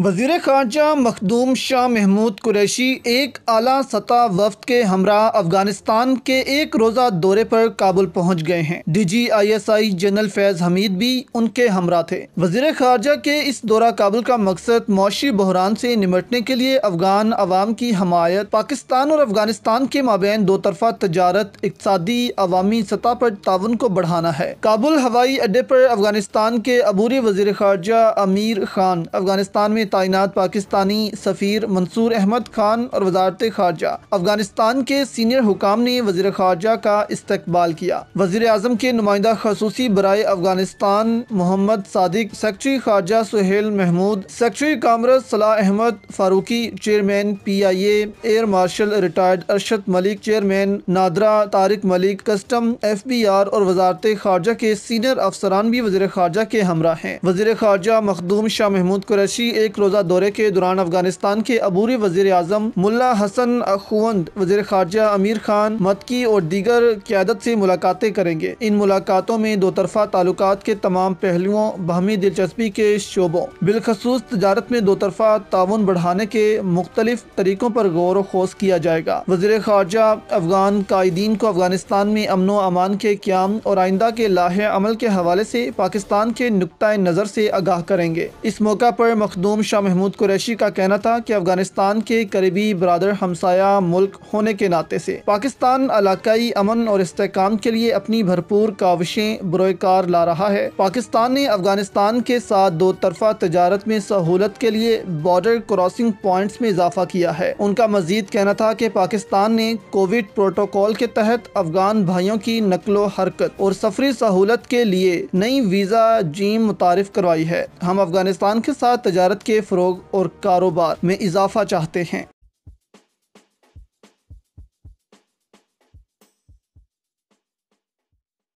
वज़ीर खारजा मखदूम शाह महमूद कुरैशी एक आला सतह वफद के हमरा अफ़गानिस्तान के एक रोज़ा दौरे पर काबुल पहुँच गए हैं। D G I S I general Faiz Hameed भी उनके हमरा थे। वज़ीर खारजा के इस दौरा काबुल का मकसद मौशी बहरान से निमटने के लिए अफगान अवाम की हमायत, पाकिस्तान और अफ़गानिस्तान के माबेन दो तरफा तजारत इकसादी अवामी सतह पर ताउन को बढ़ाना है। काबुल हवाई अड्डे पर अफ़गानिस्तान के अबूरी वज़ीर खारजा अमीर खान, अफ़गानिस्तान में तैनात पाकिस्तानी सफ़ीर मंसूर अहमद खान और वजारत खारजा। अफ़गानिस्तान के सीनियर हुकाम ने वज़ीर खारजा का इस्तकबाल किया। वज़ीर अजम के नुमाइंदा खसूसी बरए Afghanistan Mohammad Sadiq, secretary खारजा Suhail Mahmood, secretary commerce Salah Ahmed Farooqui, chairman P I air marshal retired Arshad Malik, chairman NADRA Tariq Malik, custom F B R और वजारत खारजा के सीनियर अफसरान भी वज़ीर खारजा के हमरा हैं। वज़ीर खारजा मखदूम शाह महमूद कुरैशी, एक रोज़ा दौरे के दौरान अफ़गानिस्तान के अबूरी वज़ीर अजम मुल्ला हसन अखुवंद वज़ीर खारजा अमीर खान मक्की और दीगर क्यादत से मुलाकातें करेंगे। इन मुलाकातों में दो तरफा ताल्लुक के तमाम पहलुओं, बहमी दिलचस्पी के शोबों, बिलखसूस तजारत में दो तरफा ताउन बढ़ाने के मुख्तलिफ़ तरीकों पर गौर खोज किया जाएगा। वज़ीर खारजा अफगान कायदीन को अफ़गानिस्तान में अमनो अमान के क्याम और आइंदा के लाहे अमल के हवाले से पाकिस्तान के नुक़ नज़र से आगाह करेंगे। इस मौका पर मखदूम शाह महमूद कुरैशी का कहना था कि अफ़गानिस्तान के करीबी बरदर हमसाया मुल्क होने के नाते से पाकिस्तान इलाकई अमन और इसकाम के लिए अपनी भरपूर काविशें बुरकार ला रहा है। पाकिस्तान ने अफ़गानिस्तान के साथ दो तरफा तजारत में सहूलत के लिए बॉर्डर क्रॉसिंग पॉइंट्स में इजाफा किया है। उनका मजीद कहना था कि पाकिस्तान ने कोविड प्रोटोकॉल के तहत अफगान भाइयों की नकलो हरकत और सफरी सहूलत के लिए नई वीज़ा जीम मुतारफ करवाई है। हम अफ़गानिस्तान के साथ तजारत के फ़रोग और कारोबार में इजाफा चाहते हैं।